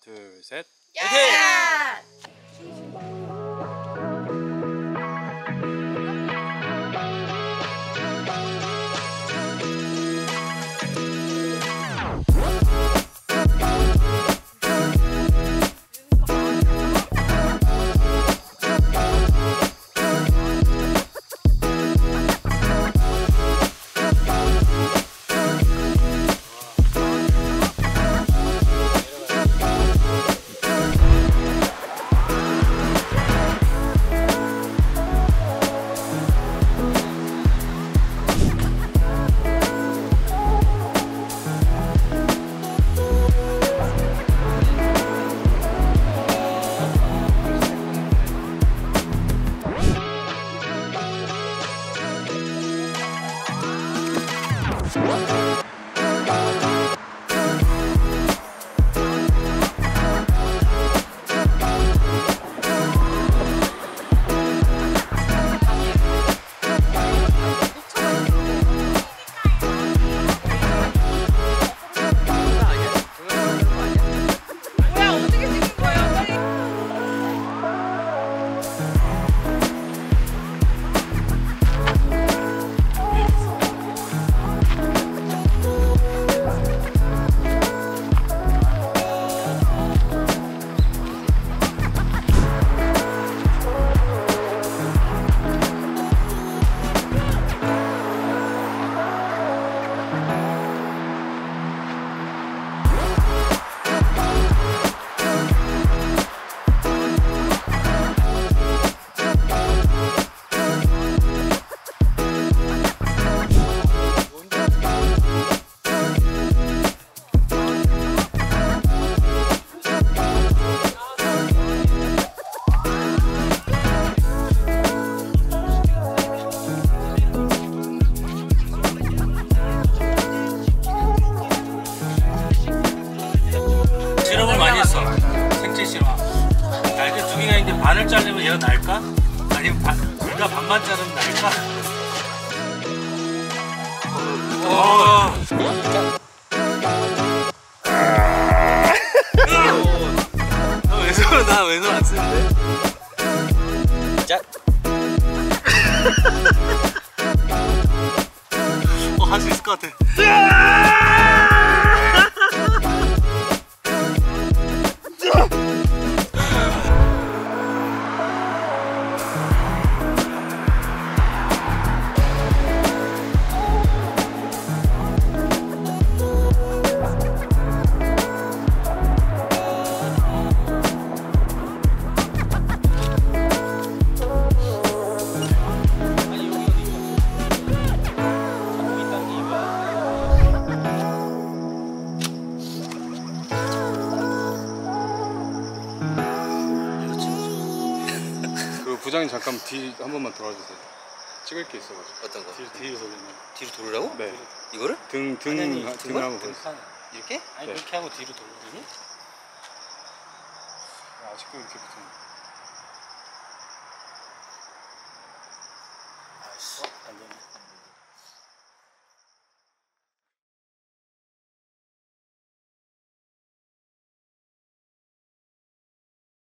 둘, 셋. 야! 뭐야 반을 자르면 얘가 날까? 아니면 둘다 반만 자르면 날까? 어. 나 왼손 안 쓰는데. 자, 어, 할 수 있을 것 같아. 부장님 잠깐 뒤 한 번만 돌아주세요. 찍을 게 있어가지고. 어떤 거? 뒤, 뒤로 돌리면. 뒤로 돌리라고? 네. 이거를? 등, 등, 아니, 아니, 등을 한번 보세요. 이렇게? 아니 네. 그렇게 하고 뒤로 돌리니? 아, 아직도 이렇게 붙었네. 알았어. 안 되네.